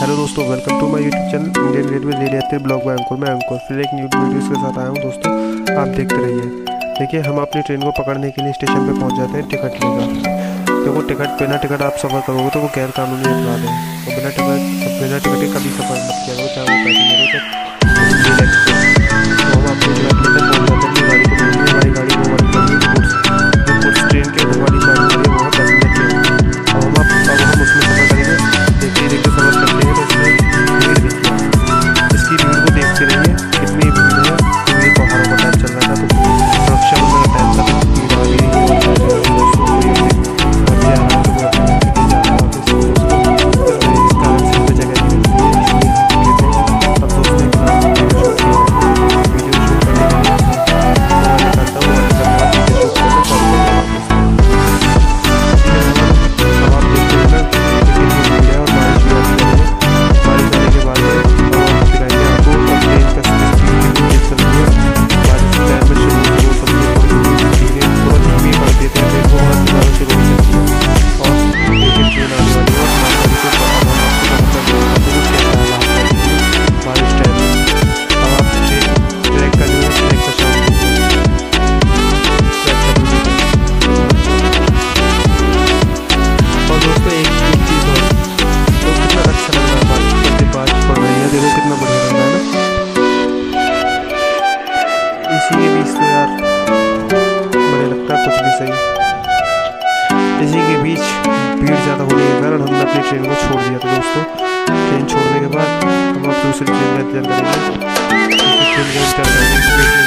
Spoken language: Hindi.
हेलो दोस्तों welcome to my YouTube channel Indian railway ले लेते हैं ब्लॉग बाय अंकुर मैं अंकुर फिर एक न्यू वीडियो के साथ आया हूँ दोस्तों, आप देखते रहिए। देखिए, हम अपनी ट्रेन को पकड़ने के लिए स्टेशन पे पहुँच जाते हैं टिकट लेकर। तो देखो टिकट बिना टिकट आप सफ़र करोगे तो वो गैर कानूनी अपना है। और बिना टिकट बिना टिकट कभी सफ़र मत किया चाहे वो मिले तो सी ए बीच तो यार मुझे लगता है कुछ भी सही। इसी के बीच भीड़ ज़्यादा होने के कारण हमने अपनी ट्रेन को छोड़ दिया था दोस्तों। ट्रेन छोड़ने के बाद हम अब दूसरी ट्रेन में इंतज़ार करेंगे। ट्रेन का इंतज़ार करेंगे